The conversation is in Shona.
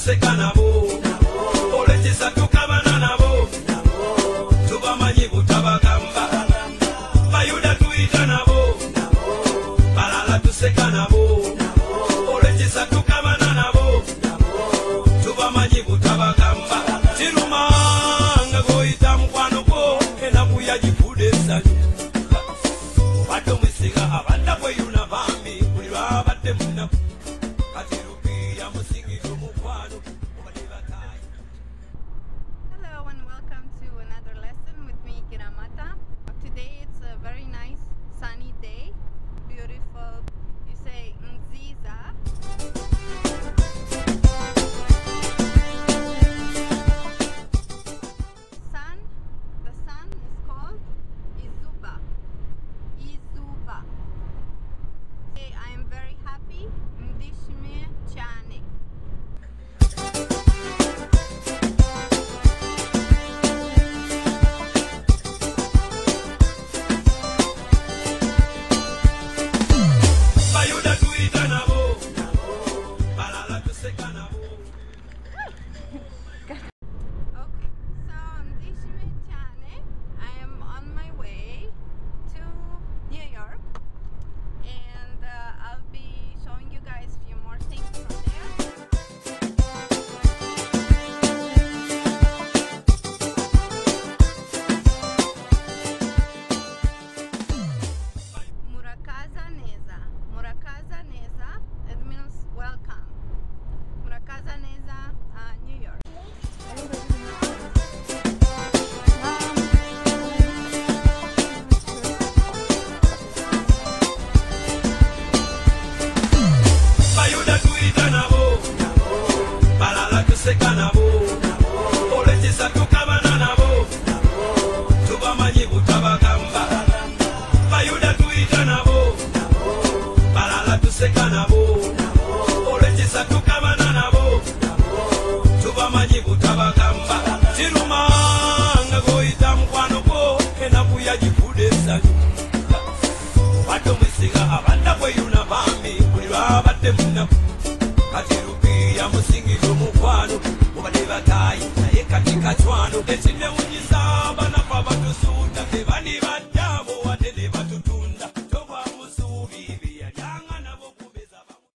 oseka nabo olekisa tukabana nabo tubamanyi butabagamba bayuda tuyita nabo balala tuseka nabo Thank you. Ghana. oteseka nabo olekisa tukabana nabo tubamanyi butabagamba bayuda tuyita nabo balala tuseka nabo olekisa tukabana nabo tubamanyi butabagamba kirumanga goyita mukwano go enaku yagifuda esanyu obadde omwesiga abadda kweyuna bambi buli lwabadde munaku kati rubiya musingiro mfano, wabadeva tai naye katika chwano desile